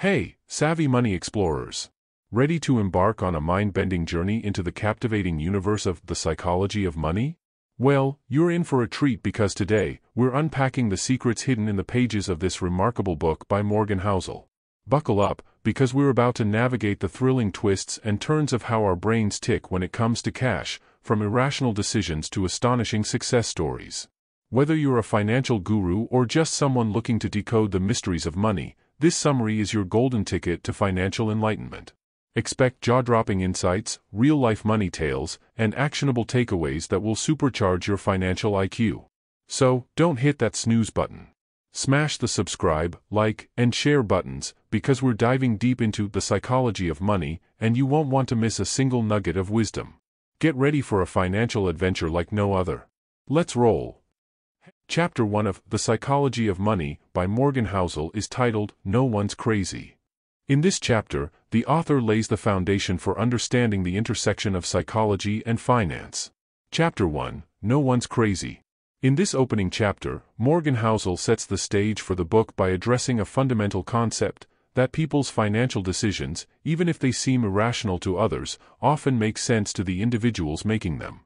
Hey, savvy money explorers! Ready to embark on a mind-bending journey into the captivating universe of the psychology of money? Well, you're in for a treat because today, we're unpacking the secrets hidden in the pages of this remarkable book by Morgan Housel. Buckle up, because we're about to navigate the thrilling twists and turns of how our brains tick when it comes to cash, from irrational decisions to astonishing success stories. Whether you're a financial guru or just someone looking to decode the mysteries of money, this summary is your golden ticket to financial enlightenment. Expect jaw-dropping insights, real-life money tales, and actionable takeaways that will supercharge your financial IQ. So, don't hit that snooze button. Smash the subscribe, like, and share buttons, because we're diving deep into the psychology of money, and you won't want to miss a single nugget of wisdom. Get ready for a financial adventure like no other. Let's roll. Chapter 1 of The Psychology of Money by Morgan Housel is titled No One's Crazy. In this chapter, the author lays the foundation for understanding the intersection of psychology and finance. Chapter 1 No One's Crazy. In this opening chapter, Morgan Housel sets the stage for the book by addressing a fundamental concept that people's financial decisions, even if they seem irrational to others, often make sense to the individuals making them.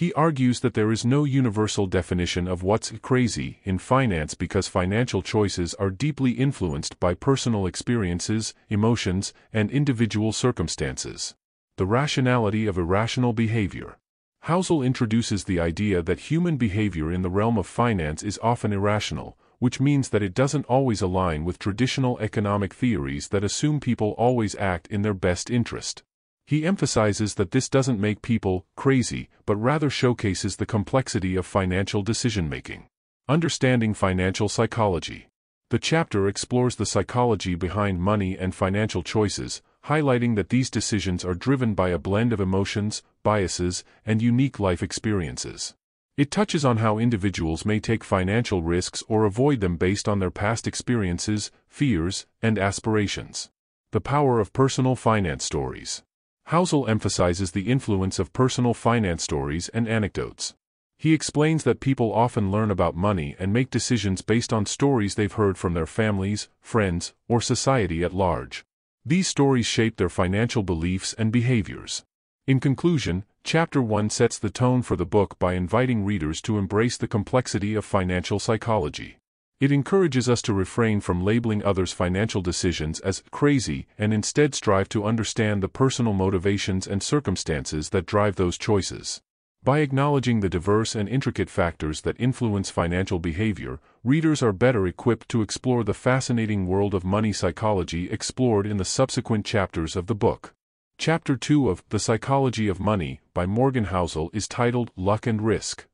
He argues that there is no universal definition of what's crazy in finance because financial choices are deeply influenced by personal experiences, emotions, and individual circumstances. The rationality of irrational behavior. Housel introduces the idea that human behavior in the realm of finance is often irrational, which means that it doesn't always align with traditional economic theories that assume people always act in their best interest. He emphasizes that this doesn't make people crazy, but rather showcases the complexity of financial decision-making. Understanding Financial Psychology The chapter explores the psychology behind money and financial choices, highlighting that these decisions are driven by a blend of emotions, biases, and unique life experiences. It touches on how individuals may take financial risks or avoid them based on their past experiences, fears, and aspirations. The power of personal finance stories. Housel emphasizes the influence of personal finance stories and anecdotes. He explains that people often learn about money and make decisions based on stories they've heard from their families, friends, or society at large. These stories shape their financial beliefs and behaviors. In conclusion, Chapter 1 sets the tone for the book by inviting readers to embrace the complexity of financial psychology. It encourages us to refrain from labeling others' financial decisions as crazy and instead strive to understand the personal motivations and circumstances that drive those choices. By acknowledging the diverse and intricate factors that influence financial behavior, readers are better equipped to explore the fascinating world of money psychology explored in the subsequent chapters of the book. Chapter 2 of The Psychology of Money by Morgan Housel is titled Luck and Risk.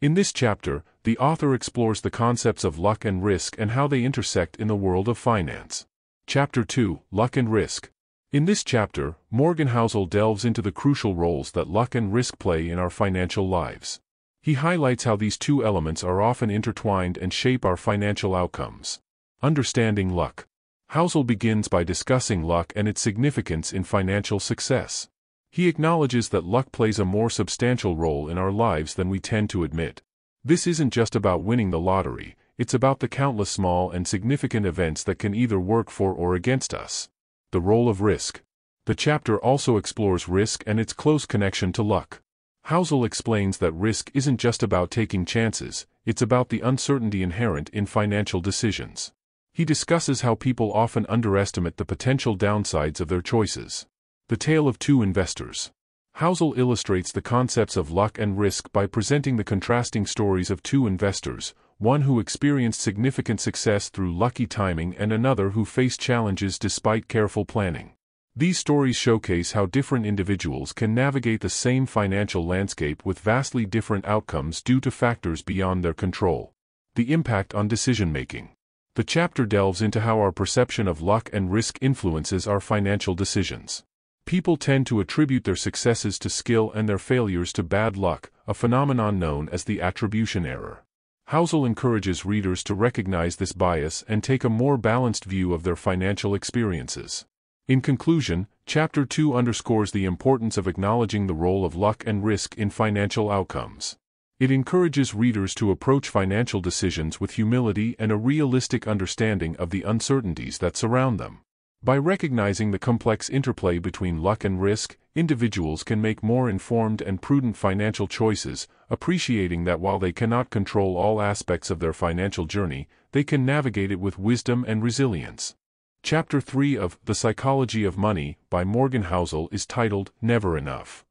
In this chapter, the author explores the concepts of luck and risk and how they intersect in the world of finance. Chapter 2 Luck and Risk In this chapter, Morgan Housel delves into the crucial roles that luck and risk play in our financial lives. He highlights how these two elements are often intertwined and shape our financial outcomes. Understanding luck. Housel begins by discussing luck and its significance in financial success. He acknowledges that luck plays a more substantial role in our lives than we tend to admit. This isn't just about winning the lottery, it's about the countless small and significant events that can either work for or against us. The role of risk. The chapter also explores risk and its close connection to luck. Housel explains that risk isn't just about taking chances, it's about the uncertainty inherent in financial decisions. He discusses how people often underestimate the potential downsides of their choices. The Tale of Two Investors. Housel illustrates the concepts of luck and risk by presenting the contrasting stories of two investors, one who experienced significant success through lucky timing and another who faced challenges despite careful planning. These stories showcase how different individuals can navigate the same financial landscape with vastly different outcomes due to factors beyond their control. The impact on decision-making. The chapter delves into how our perception of luck and risk influences our financial decisions. People tend to attribute their successes to skill and their failures to bad luck, a phenomenon known as the attribution error. Housel encourages readers to recognize this bias and take a more balanced view of their financial experiences. In conclusion, Chapter 2 underscores the importance of acknowledging the role of luck and risk in financial outcomes. It encourages readers to approach financial decisions with humility and a realistic understanding of the uncertainties that surround them. By recognizing the complex interplay between luck and risk, individuals can make more informed and prudent financial choices, appreciating that while they cannot control all aspects of their financial journey, they can navigate it with wisdom and resilience. Chapter 3 of The Psychology of Money by Morgan Housel is titled Never Enough.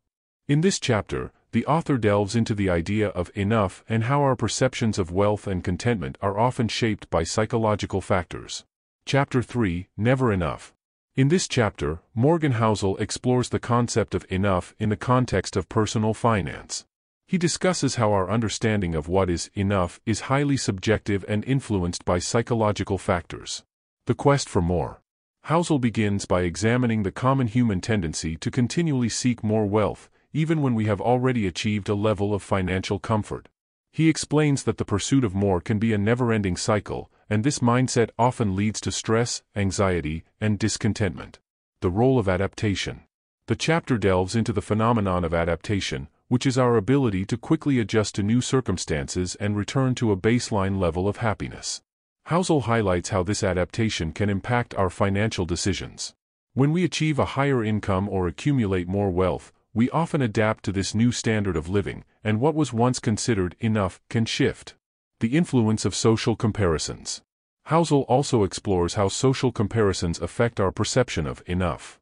In this chapter, the author delves into the idea of enough and how our perceptions of wealth and contentment are often shaped by psychological factors. Chapter 3 Never Enough. In this chapter, Morgan Housel explores the concept of enough in the context of personal finance. He discusses how our understanding of what is enough is highly subjective and influenced by psychological factors. The quest for more. Housel begins by examining the common human tendency to continually seek more wealth, even when we have already achieved a level of financial comfort. He explains that the pursuit of more can be a never-ending cycle, and this mindset often leads to stress, anxiety, and discontentment. The role of adaptation. The chapter delves into the phenomenon of adaptation, which is our ability to quickly adjust to new circumstances and return to a baseline level of happiness. Housel highlights how this adaptation can impact our financial decisions. When we achieve a higher income or accumulate more wealth, we often adapt to this new standard of living, and what was once considered enough can shift. The influence of social comparisons. Housel also explores how social comparisons affect our perception of enough.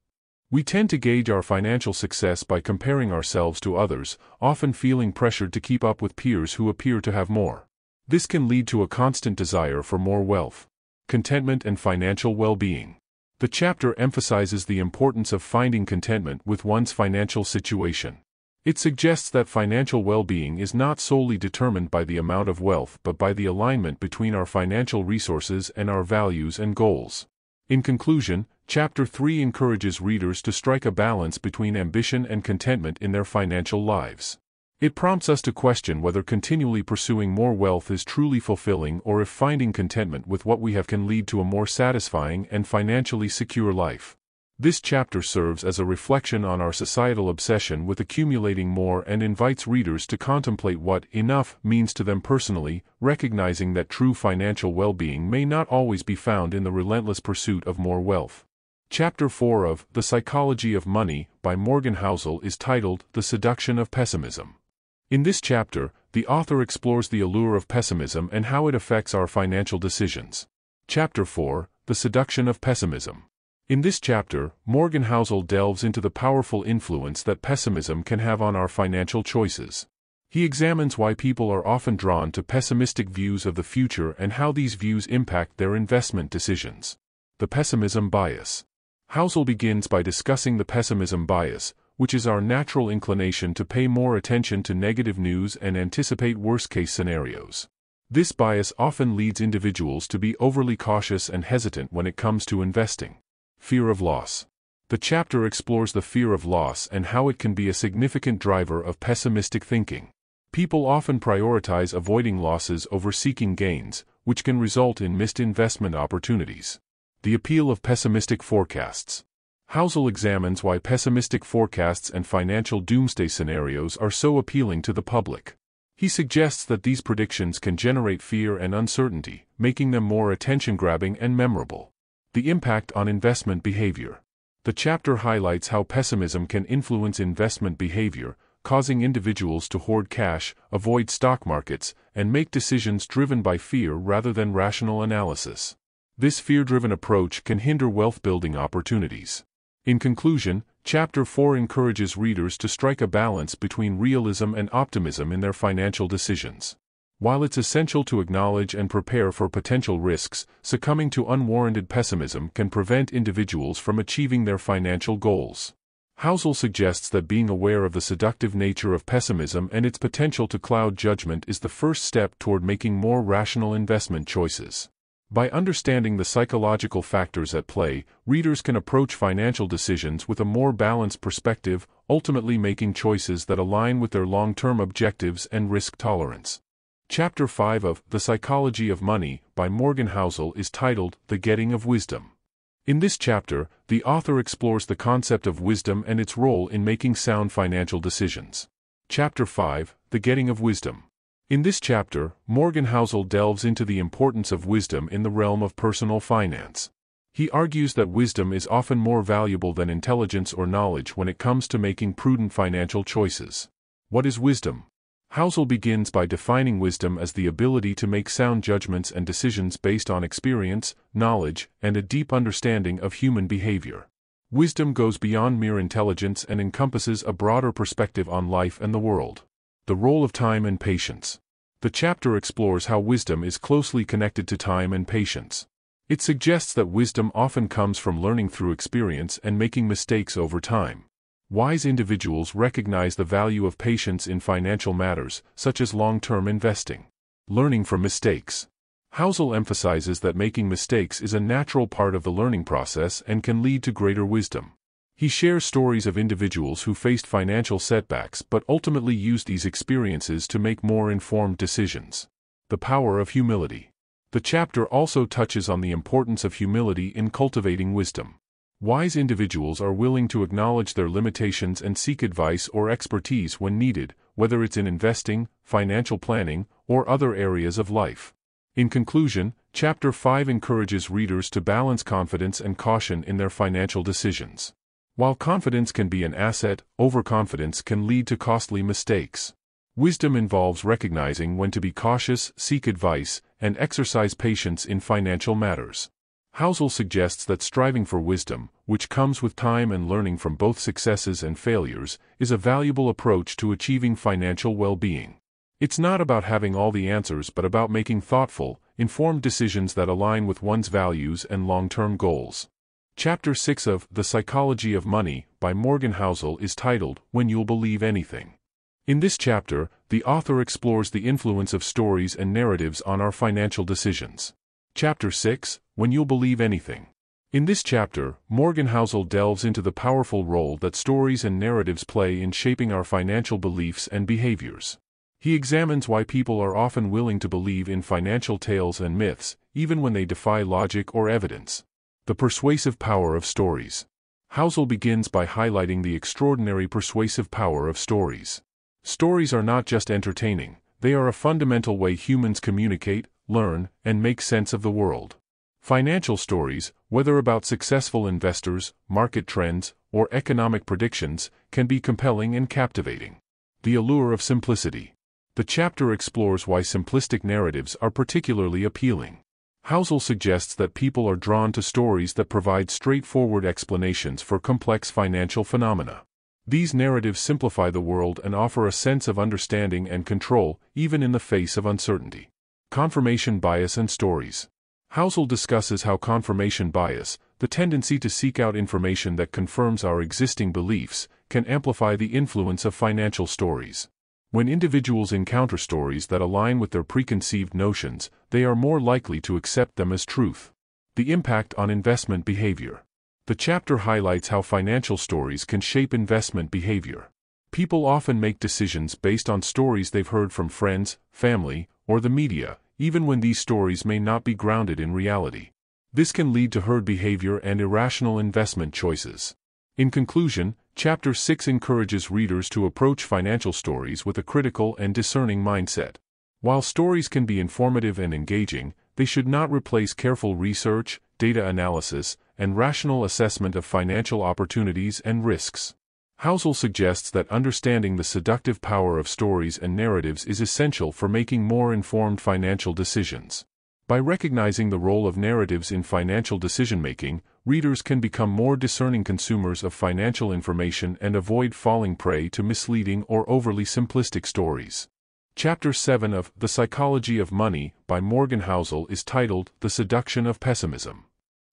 We tend to gauge our financial success by comparing ourselves to others, often feeling pressured to keep up with peers who appear to have more. This can lead to a constant desire for more wealth, contentment and financial well-being. The chapter emphasizes the importance of finding contentment with one's financial situation. It suggests that financial well-being is not solely determined by the amount of wealth but by the alignment between our financial resources and our values and goals. In conclusion, Chapter 3 encourages readers to strike a balance between ambition and contentment in their financial lives. It prompts us to question whether continually pursuing more wealth is truly fulfilling or if finding contentment with what we have can lead to a more satisfying and financially secure life. This chapter serves as a reflection on our societal obsession with accumulating more and invites readers to contemplate what enough means to them personally, recognizing that true financial well-being may not always be found in the relentless pursuit of more wealth. Chapter 4 of The Psychology of Money by Morgan Housel is titled The Seduction of Pessimism. In this chapter, the author explores the allure of pessimism and how it affects our financial decisions. Chapter 4 The Seduction of Pessimism. In this chapter, Morgan Housel delves into the powerful influence that pessimism can have on our financial choices. He examines why people are often drawn to pessimistic views of the future and how these views impact their investment decisions. The Pessimism Bias Housel begins by discussing the pessimism bias, which is our natural inclination to pay more attention to negative news and anticipate worst-case scenarios. This bias often leads individuals to be overly cautious and hesitant when it comes to investing. Fear of loss. The chapter explores the fear of loss and how it can be a significant driver of pessimistic thinking. People often prioritize avoiding losses over seeking gains, which can result in missed investment opportunities. The appeal of pessimistic forecasts. Housel examines why pessimistic forecasts and financial doomsday scenarios are so appealing to the public. He suggests that these predictions can generate fear and uncertainty, making them more attention-grabbing and memorable. The impact on investment behavior. The chapter highlights how pessimism can influence investment behavior, causing individuals to hoard cash, avoid stock markets, and make decisions driven by fear rather than rational analysis. This fear-driven approach can hinder wealth-building opportunities. In conclusion, Chapter 4 encourages readers to strike a balance between realism and optimism in their financial decisions. While it's essential to acknowledge and prepare for potential risks, succumbing to unwarranted pessimism can prevent individuals from achieving their financial goals. Housel suggests that being aware of the seductive nature of pessimism and its potential to cloud judgment is the first step toward making more rational investment choices. By understanding the psychological factors at play, readers can approach financial decisions with a more balanced perspective, ultimately making choices that align with their long-term objectives and risk tolerance. Chapter 5 of The Psychology of Money by Morgan Housel is titled The Getting of Wisdom. In this chapter, the author explores the concept of wisdom and its role in making sound financial decisions. Chapter 5 The Getting of Wisdom. In this chapter, Morgan Housel delves into the importance of wisdom in the realm of personal finance. He argues that wisdom is often more valuable than intelligence or knowledge when it comes to making prudent financial choices. What is wisdom? Housel begins by defining wisdom as the ability to make sound judgments and decisions based on experience, knowledge, and a deep understanding of human behavior. Wisdom goes beyond mere intelligence and encompasses a broader perspective on life and the world. The role of time and patience. The chapter explores how wisdom is closely connected to time and patience. It suggests that wisdom often comes from learning through experience and making mistakes over time. Wise individuals recognize the value of patience in financial matters, such as long-term investing. Learning from mistakes. Housel emphasizes that making mistakes is a natural part of the learning process and can lead to greater wisdom. He shares stories of individuals who faced financial setbacks but ultimately used these experiences to make more informed decisions. The power of humility. The chapter also touches on the importance of humility in cultivating wisdom. Wise individuals are willing to acknowledge their limitations and seek advice or expertise when needed, whether it's in investing, financial planning, or other areas of life. In conclusion, Chapter 5 encourages readers to balance confidence and caution in their financial decisions. While confidence can be an asset, overconfidence can lead to costly mistakes. Wisdom involves recognizing when to be cautious, seek advice, and exercise patience in financial matters. Housel suggests that striving for wisdom, which comes with time and learning from both successes and failures, is a valuable approach to achieving financial well-being. It's not about having all the answers but about making thoughtful, informed decisions that align with one's values and long-term goals. Chapter 6 of The Psychology of Money by Morgan Housel is titled When You'll Believe Anything. In this chapter, the author explores the influence of stories and narratives on our financial decisions. Chapter 6 When You'll Believe Anything. In this chapter, Morgan Housel delves into the powerful role that stories and narratives play in shaping our financial beliefs and behaviors. He examines why people are often willing to believe in financial tales and myths, even when they defy logic or evidence. The persuasive power of stories. Housel begins by highlighting the extraordinary persuasive power of stories. Stories are not just entertaining, they are a fundamental way humans communicate, learn, and make sense of the world. Financial stories, whether about successful investors, market trends, or economic predictions, can be compelling and captivating. The allure of simplicity. The chapter explores why simplistic narratives are particularly appealing. Housel suggests that people are drawn to stories that provide straightforward explanations for complex financial phenomena. These narratives simplify the world and offer a sense of understanding and control, even in the face of uncertainty. Confirmation bias and stories. Housel discusses how confirmation bias, the tendency to seek out information that confirms our existing beliefs, can amplify the influence of financial stories. When individuals encounter stories that align with their preconceived notions, they are more likely to accept them as truth. The impact on investment behavior. The chapter highlights how financial stories can shape investment behavior. People often make decisions based on stories they've heard from friends, family, or the media, even when these stories may not be grounded in reality. This can lead to herd behavior and irrational investment choices. In conclusion, Chapter 6 encourages readers to approach financial stories with a critical and discerning mindset. While stories can be informative and engaging, they should not replace careful research, data analysis, and rational assessment of financial opportunities and risks. Housel suggests that understanding the seductive power of stories and narratives is essential for making more informed financial decisions. By recognizing the role of narratives in financial decision-making, readers can become more discerning consumers of financial information and avoid falling prey to misleading or overly simplistic stories. Chapter 7 of The Psychology of Money by Morgan Housel is titled The Seduction of Pessimism.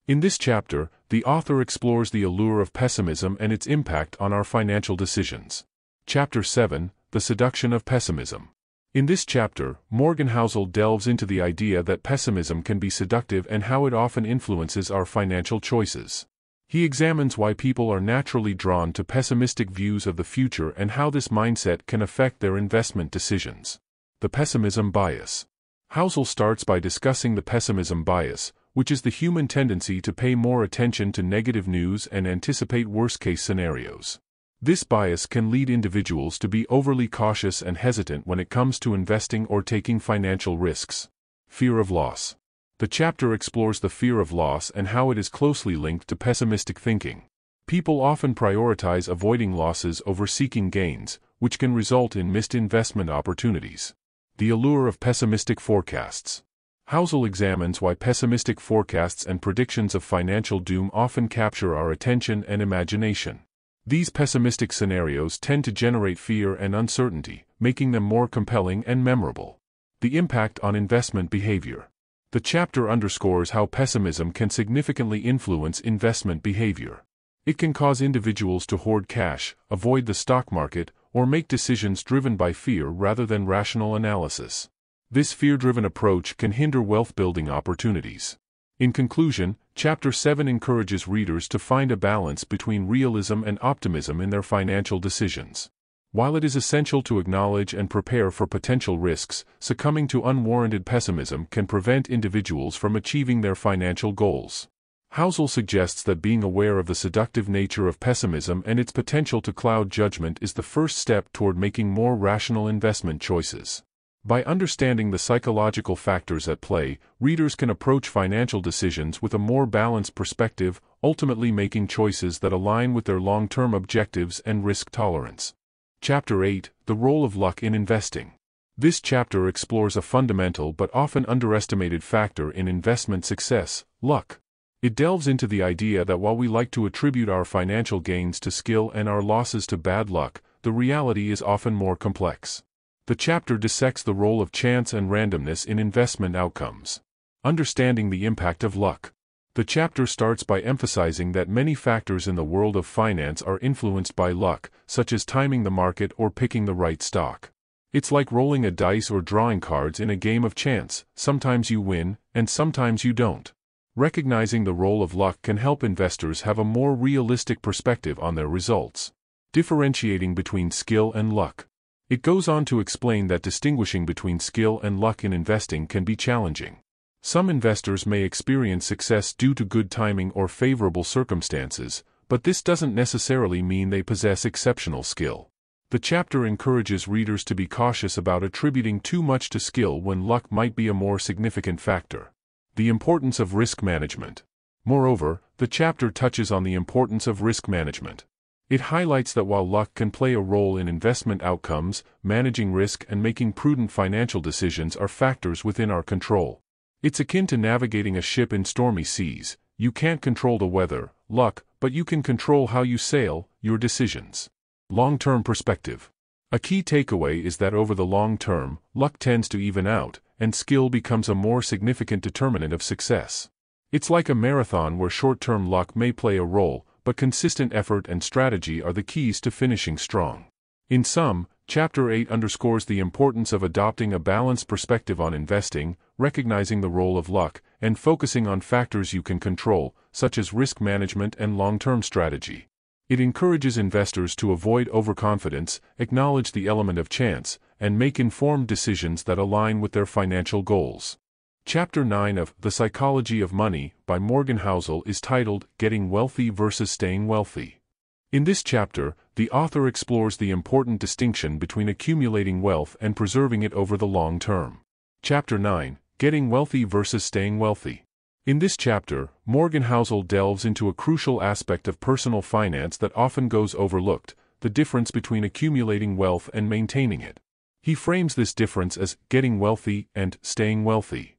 In this chapter, the author explores the allure of pessimism and its impact on our financial decisions. Chapter 7 The Seduction of Pessimism. In this chapter, Morgan Housel delves into the idea that pessimism can be seductive and how it often influences our financial choices. He examines why people are naturally drawn to pessimistic views of the future and how this mindset can affect their investment decisions. The Pessimism Bias. Housel starts by discussing the pessimism bias, which is the human tendency to pay more attention to negative news and anticipate worst-case scenarios. This bias can lead individuals to be overly cautious and hesitant when it comes to investing or taking financial risks. Fear of loss. The chapter explores the fear of loss and how it is closely linked to pessimistic thinking. People often prioritize avoiding losses over seeking gains, which can result in missed investment opportunities. The allure of pessimistic forecasts. Housel examines why pessimistic forecasts and predictions of financial doom often capture our attention and imagination. These pessimistic scenarios tend to generate fear and uncertainty, making them more compelling and memorable. The impact on investment behavior. The chapter underscores how pessimism can significantly influence investment behavior. It can cause individuals to hoard cash, avoid the stock market, or make decisions driven by fear rather than rational analysis. This fear-driven approach can hinder wealth-building opportunities. In conclusion, Chapter 7 encourages readers to find a balance between realism and optimism in their financial decisions. While it is essential to acknowledge and prepare for potential risks, succumbing to unwarranted pessimism can prevent individuals from achieving their financial goals. Housel suggests that being aware of the seductive nature of pessimism and its potential to cloud judgment is the first step toward making more rational investment choices. By understanding the psychological factors at play, readers can approach financial decisions with a more balanced perspective, ultimately making choices that align with their long-term objectives and risk tolerance. Chapter 8 The Role of Luck in Investing. This chapter explores a fundamental but often underestimated factor in investment success luck. It delves into the idea that while we like to attribute our financial gains to skill and our losses to bad luck, the reality is often more complex. The chapter dissects the role of chance and randomness in investment outcomes. Understanding the impact of luck. The chapter starts by emphasizing that many factors in the world of finance are influenced by luck, such as timing the market or picking the right stock. It's like rolling a dice or drawing cards in a game of chance, sometimes you win, and sometimes you don't. Recognizing the role of luck can help investors have a more realistic perspective on their results. Differentiating between skill and luck. It goes on to explain that distinguishing between skill and luck in investing can be challenging. Some investors may experience success due to good timing or favorable circumstances, but this doesn't necessarily mean they possess exceptional skill. The chapter encourages readers to be cautious about attributing too much to skill when luck might be a more significant factor. The importance of risk management. Moreover, the chapter touches on the importance of risk management. It highlights that while luck can play a role in investment outcomes, managing risk and making prudent financial decisions are factors within our control. It's akin to navigating a ship in stormy seas. You can't control the weather, luck, but you can control how you sail, your decisions. Long-term perspective. A key takeaway is that over the long term, luck tends to even out, and skill becomes a more significant determinant of success. It's like a marathon where short-term luck may play a role, but consistent effort and strategy are the keys to finishing strong. In sum, Chapter 8 underscores the importance of adopting a balanced perspective on investing, recognizing the role of luck, and focusing on factors you can control, such as risk management and long-term strategy. It encourages investors to avoid overconfidence, acknowledge the element of chance, and make informed decisions that align with their financial goals. Chapter 9 of The Psychology of Money by Morgan Housel is titled Getting Wealthy versus Staying Wealthy. In this chapter, the author explores the important distinction between accumulating wealth and preserving it over the long term. Chapter 9 Getting Wealthy versus Staying Wealthy. In this chapter, Morgan Housel delves into a crucial aspect of personal finance that often goes overlooked the difference between accumulating wealth and maintaining it. He frames this difference as getting wealthy and staying wealthy.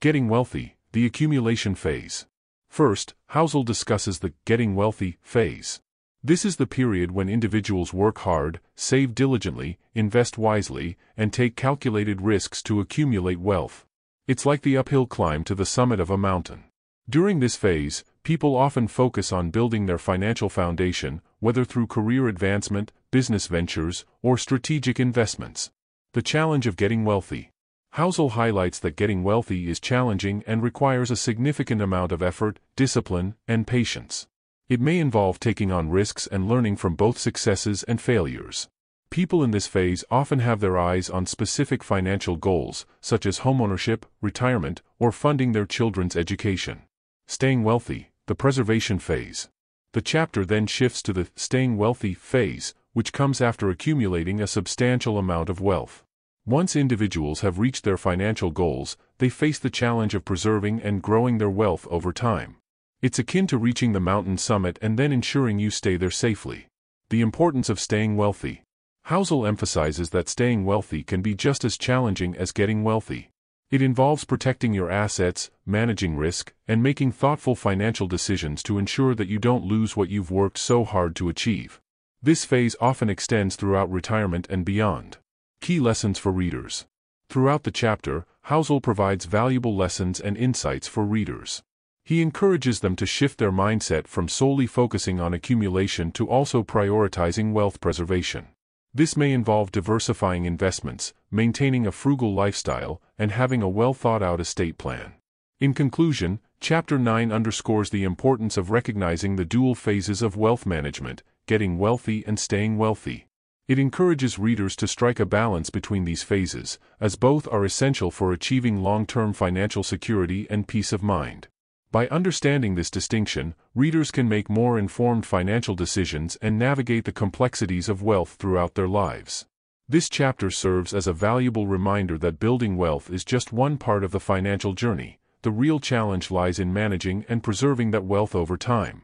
Getting wealthy, the accumulation phase. First, Housel discusses the getting wealthy phase. This is the period when individuals work hard, save diligently, invest wisely, and take calculated risks to accumulate wealth. It's like the uphill climb to the summit of a mountain. During this phase, people often focus on building their financial foundation, whether through career advancement, business ventures, or strategic investments. The challenge of getting wealthy. Housel highlights that getting wealthy is challenging and requires a significant amount of effort, discipline, and patience. It may involve taking on risks and learning from both successes and failures. People in this phase often have their eyes on specific financial goals, such as homeownership, retirement, or funding their children's education. Staying wealthy, the preservation phase. The chapter then shifts to the staying wealthy phase, which comes after accumulating a substantial amount of wealth. Once individuals have reached their financial goals, they face the challenge of preserving and growing their wealth over time. It's akin to reaching the mountain summit and then ensuring you stay there safely. The importance of staying wealthy. Housel emphasizes that staying wealthy can be just as challenging as getting wealthy. It involves protecting your assets, managing risk, and making thoughtful financial decisions to ensure that you don't lose what you've worked so hard to achieve. This phase often extends throughout retirement and beyond. Key lessons for readers. Throughout the chapter, Housel provides valuable lessons and insights for readers. He encourages them to shift their mindset from solely focusing on accumulation to also prioritizing wealth preservation. This may involve diversifying investments, maintaining a frugal lifestyle, and having a well-thought-out estate plan. In conclusion, Chapter 9 underscores the importance of recognizing the dual phases of wealth management, getting wealthy and staying wealthy. It encourages readers to strike a balance between these phases, as both are essential for achieving long-term financial security and peace of mind. By understanding this distinction, readers can make more informed financial decisions and navigate the complexities of wealth throughout their lives. This chapter serves as a valuable reminder that building wealth is just one part of the financial journey. The real challenge lies in managing and preserving that wealth over time.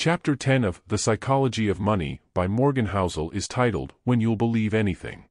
Chapter 10 of The Psychology of Money by Morgan Housel is titled When You'll Believe Anything.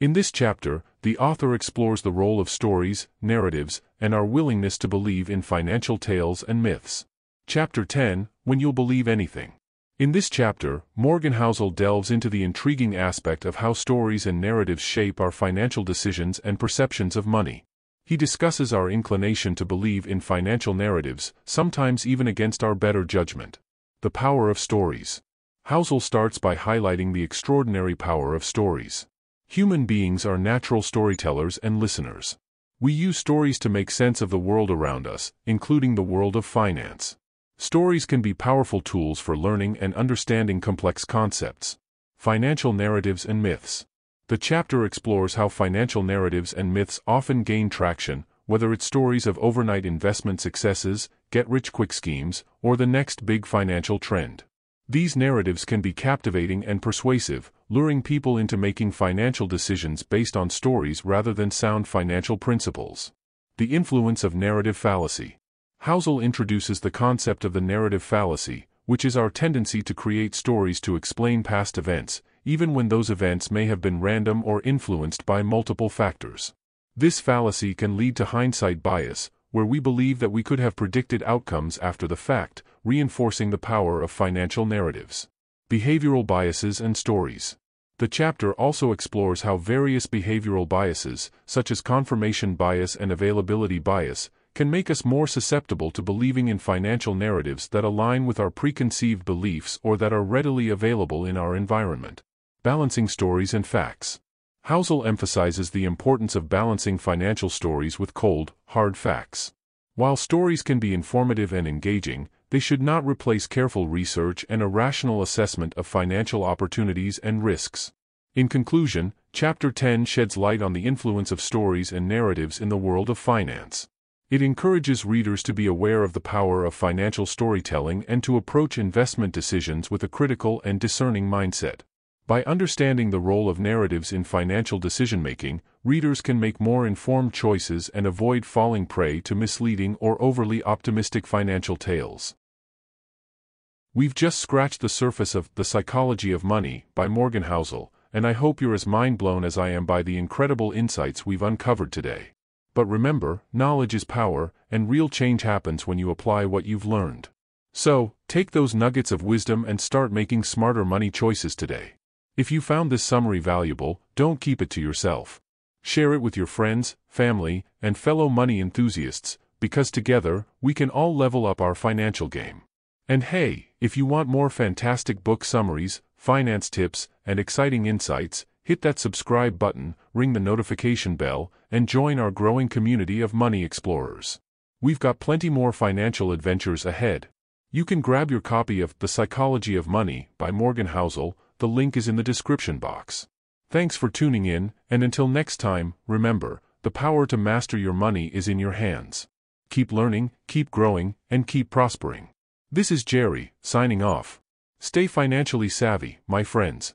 In this chapter, the author explores the role of stories, narratives, and our willingness to believe in financial tales and myths. Chapter 10 When You'll Believe Anything. In this chapter, Morgan Housel delves into the intriguing aspect of how stories and narratives shape our financial decisions and perceptions of money. He discusses our inclination to believe in financial narratives, sometimes even against our better judgment. The Power of Stories. Housel starts by highlighting the extraordinary power of stories. Human beings are natural storytellers and listeners. We use stories to make sense of the world around us, including the world of finance. Stories can be powerful tools for learning and understanding complex concepts. Financial narratives and myths. The chapter explores how financial narratives and myths often gain traction, whether it's stories of overnight investment successes, get-rich-quick schemes, or the next big financial trend. These narratives can be captivating and persuasive, luring people into making financial decisions based on stories rather than sound financial principles. The influence of narrative fallacy. Housel introduces the concept of the narrative fallacy, which is our tendency to create stories to explain past events, even when those events may have been random or influenced by multiple factors. This fallacy can lead to hindsight bias, where we believe that we could have predicted outcomes after the fact, reinforcing the power of financial narratives. Behavioral biases and stories. The chapter also explores how various behavioral biases, such as confirmation bias and availability bias, can make us more susceptible to believing in financial narratives that align with our preconceived beliefs or that are readily available in our environment. Balancing stories and facts. Housel emphasizes the importance of balancing financial stories with cold, hard facts. While stories can be informative and engaging, they should not replace careful research and a rational assessment of financial opportunities and risks. In conclusion, Chapter 10 sheds light on the influence of stories and narratives in the world of finance. It encourages readers to be aware of the power of financial storytelling and to approach investment decisions with a critical and discerning mindset. By understanding the role of narratives in financial decision-making, readers can make more informed choices and avoid falling prey to misleading or overly optimistic financial tales. We've just scratched the surface of The Psychology of Money by Morgan Housel, and I hope you're as mind-blown as I am by the incredible insights we've uncovered today. But remember, knowledge is power, and real change happens when you apply what you've learned. So, take those nuggets of wisdom and start making smarter money choices today. If you found this summary valuable, don't keep it to yourself. Share it with your friends, family, and fellow money enthusiasts, because together, we can all level up our financial game. And hey, if you want more fantastic book summaries, finance tips, and exciting insights, hit that subscribe button, ring the notification bell, and join our growing community of money explorers. We've got plenty more financial adventures ahead. You can grab your copy of The Psychology of Money by Morgan Housel, the link is in the description box. Thanks for tuning in, and until next time, remember, the power to master your money is in your hands. Keep learning, keep growing, and keep prospering. This is Jerry, signing off. Stay financially savvy, my friends.